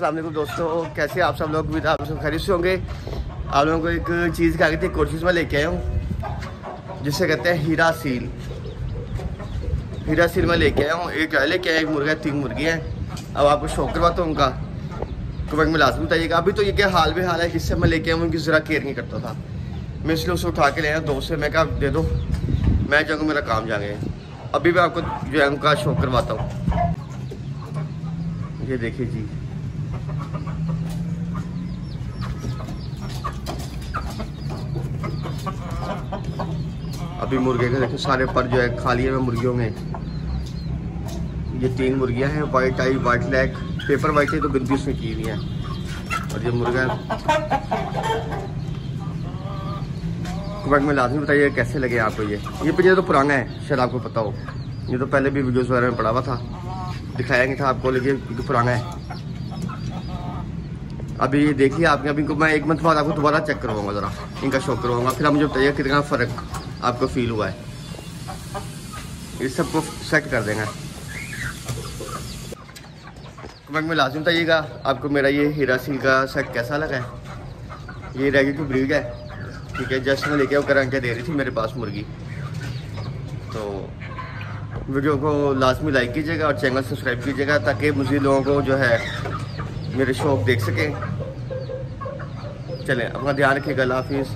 वालेकुम दोस्तों, कैसे आप सब लोग? आप सब खैरियत से होंगे। आप लोगों को एक चीज़ के आगे थी कोशिश में लेके आया हूँ, जिसे कहते हैं हीरा सील। हीरा सील में लेके आया हूँ, एक लेके आया एक मुर्गा, तीन मुर्गी हैं। अब आपको शौक करवाता हूँ उनका। कमेंट में लाजमी बताइएगा। अभी तो ये क्या हाल भी हाल है जिससे मैं लेके आया हूँ उनकी ज़रा केयर नहीं करता था। मैं इसलिए उसे उठा के ले आया। दोस्त से मैं कहा, दे दो, मैं जाऊँगा, मेरा काम जाएँगे अभी मैं आपको जो है उनका शौक करवाता हूँ। ये देखिए जी। अभी मुर्गे के देखो, सारे पर जो है खाली है, मुर्गियों में। ये तीन मुर्गियाँ हैं वाइट आई वाइट लैक पेपर वाइट है तो गंदी उसमें की हुई है। और ये मुर्गा कमेंट में लाजमी बताइए कैसे लगे आपको ये? ये पिक्चर तो पुराना है, शायद आपको पता हो। ये तो पहले भी वीडियोस वगैरह में पड़ा हुआ था। दिखाया नहीं था आपको, लेकिन तो पुराना है। अभी ये देखिए आपने अभी को मैं एक मंथ बाद आपको दोबारा चेक करवाऊँगा ज़रा। इनका शो करवाऊँगा। फिर आप मुझे बताइए कितना फ़र्क आपको फील हुआ है। इस सबको सेट कर देंगे कमेंट में लाजम बताइएगा आपको मेरा ये हीरा सिंह का सेट कैसा लगा है? ये रेगी की ब्रीड है। ठीक है जस्ट मैं लेके आकर अंके दे रही थी मेरे पास मुर्गी। तो वीडियो को लाजमी लाइक कीजिएगा और चैनल सब्सक्राइब कीजिएगा ताकि मुझे लोगों को जो है मेरे शौक देख सकें। चलें अपना ध्यान रखिएगा हाफिज़।